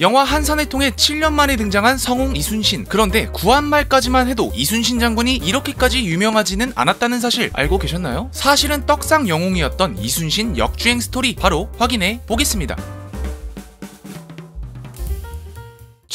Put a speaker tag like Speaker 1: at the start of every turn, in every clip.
Speaker 1: 영화 한산을 통해 7년 만에 등장한 성웅 이순신. 그런데 구한말까지만 해도 이순신 장군이 이렇게까지 유명하지는 않았다는 사실 알고 계셨나요? 사실은 떡상 영웅이었던 이순신 역주행 스토리 바로 확인해 보겠습니다.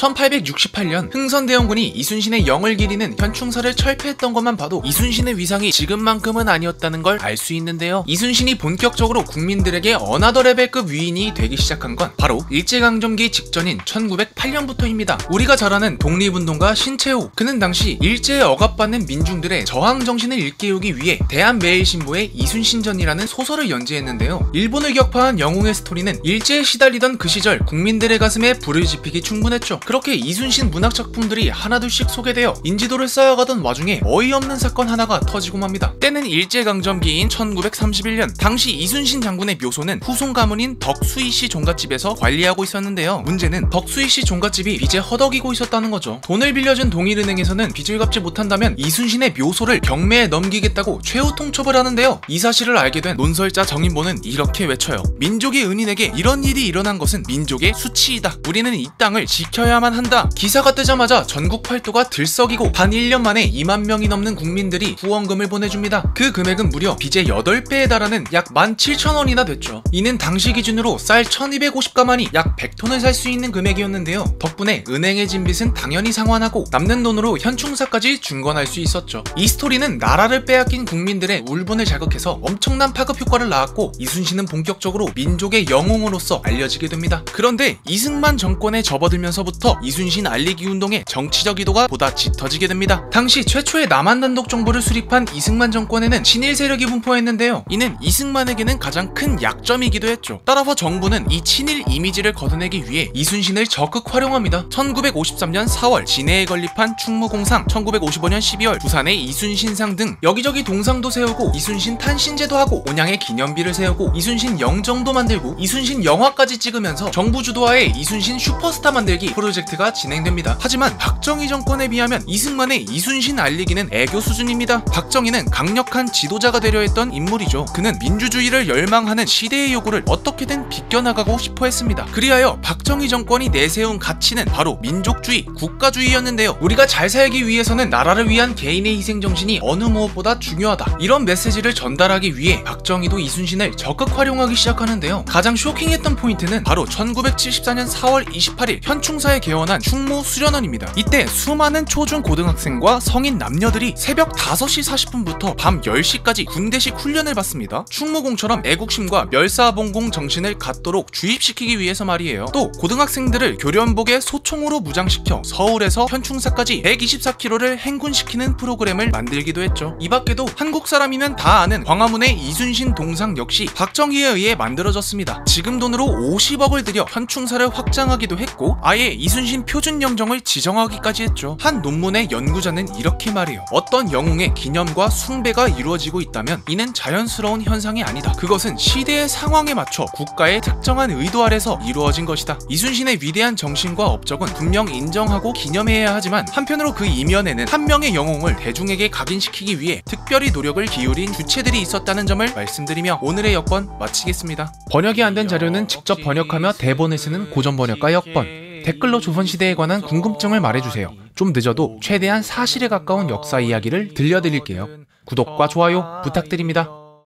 Speaker 1: 1868년 흥선대원군이 이순신의 영을 기리는 현충사를 철폐했던 것만 봐도 이순신의 위상이 지금만큼은 아니었다는 걸 알 수 있는데요. 이순신이 본격적으로 국민들에게 another 레벨급 위인이 되기 시작한 건 바로 일제강점기 직전인 1908년부터입니다. 우리가 잘 아는 독립운동가 신채호 그는 당시 일제에 억압받는 민중들의 저항 정신을 일깨우기 위해 대한매일신보에 이순신전이라는 소설을 연재했는데요. 일본을 격파한 영웅의 스토리는 일제에 시달리던 그 시절 국민들의 가슴에 불을 지피기 충분했죠. 그렇게 이순신 문학 작품들이 하나둘씩 소개되어 인지도를 쌓아가던 와중에 어이없는 사건 하나가 터지고 맙니다. 때는 일제강점기인 1931년 당시 이순신 장군의 묘소는 후손 가문인 덕수이 씨 종갓집에서 관리하고 있었는데요. 문제는 덕수이 씨 종갓집이 빚에 허덕이고 있었다는 거죠. 돈을 빌려준 동일은행에서는 빚을 갚지 못한다면 이순신의 묘소를 경매에 넘기겠다고 최후 통첩을 하는데요. 이 사실을 알게 된 논설자 정인보는 이렇게 외쳐요. 민족의 은인에게 이런 일이 일어난 것은 민족의 수치이다. 우리는 이 땅을 지켜야 해야만 한다. 기사가 뜨자마자 전국 팔도가 들썩이고 단 1년 만에 2만 명이 넘는 국민들이 후원금을 보내줍니다. 그 금액은 무려 빚의 8배에 달하는 약 17,000원이나 됐죠. 이는 당시 기준으로 쌀 1,250가만이 약 100톤을 살 수 있는 금액이었는데요. 덕분에 은행의 진 빚은 당연히 상환하고 남는 돈으로 현충사까지 중건할 수 있었죠. 이 스토리는 나라를 빼앗긴 국민들의 울분을 자극해서 엄청난 파급 효과를 낳았고 이순신은 본격적으로 민족의 영웅으로서 알려지게 됩니다. 그런데 이승만 정권에 접어들면서부터 이순신 알리기 운동의 정치적 의도가 보다 짙어지게 됩니다. 당시 최초의 남한 단독 정부를 수립한 이승만 정권에는 친일 세력이 분포했는데요. 이는 이승만에게는 가장 큰 약점이기도 했죠. 따라서 정부는 이 친일 이미지를 걷어내기 위해 이순신을 적극 활용합니다. 1953년 4월 진해에 건립한 충무공상, 1955년 12월 부산의 이순신상 등 여기저기 동상도 세우고 이순신 탄신제도 하고 온양에 기념비를 세우고 이순신 영정도 만들고 이순신 영화까지 찍으면서 정부 주도하에 이순신 슈퍼스타 만들기 프로 젝트가 진행됩니다. 하지만 박정희 정권에 비하면 이승만의 이순신 알리기는 애교 수준입니다. 박정희는 강력한 지도자가 되려 했던 인물이죠. 그는 민주주의를 열망하는 시대의 요구를 어떻게든 비껴나가고 싶어 했습니다. 그리하여 박정희 정권이 내세운 가치는 바로 민족주의, 국가주의였는데요. 우리가 잘 살기 위해서는 나라를 위한 개인의 희생 정신이 어느 무엇보다 중요하다. 이런 메시지를 전달하기 위해 박정희도 이순신을 적극 활용하기 시작하는데요. 가장 쇼킹했던 포인트는 바로 1974년 4월 28일 현충사에 개원한 충무 수련원입니다. 이때 수많은 초중 고등학생과 성인 남녀들이 새벽 5시 40분부터 밤 10시까지 군대식 훈련을 받습니다. 충무공처럼 애국심과 멸사봉공 정신을 갖도록 주입시키기 위해서 말이에요. 또 고등학생들을 교련복에 소총으로 무장시켜 서울에서 현충사까지 124km를 행군시키는 프로그램을 만들기도 했죠. 이 밖에도 한국 사람이면 다 아는 광화문의 이순신 동상 역시 박정희에 의해 만들어졌습니다. 지금 돈으로 50억을 들여 현충사를 확장하기도 했고 아예 이 순신 표준 영정을 지정하기까지 했죠. 한 논문의 연구자는 이렇게 말해요. 어떤 영웅의 기념과 숭배가 이루어지고 있다면 이는 자연스러운 현상이 아니다. 그것은 시대의 상황에 맞춰 국가의 특정한 의도 아래서 이루어진 것이다. 이순신의 위대한 정신과 업적은 분명 인정하고 기념해야 하지만 한편으로 그 이면에는 한 명의 영웅을 대중에게 각인시키기 위해 특별히 노력을 기울인 주체들이 있었다는 점을 말씀드리며 오늘의 역번 마치겠습니다. 번역이 안 된 자료는 직접 번역하며 대본을 쓰는 고전 번역가 역번. 댓글로 조선시대에 관한 궁금증을 말해주세요. 좀 늦어도 최대한 사실에 가까운 역사 이야기를 들려드릴게요. 구독과 좋아요 부탁드립니다.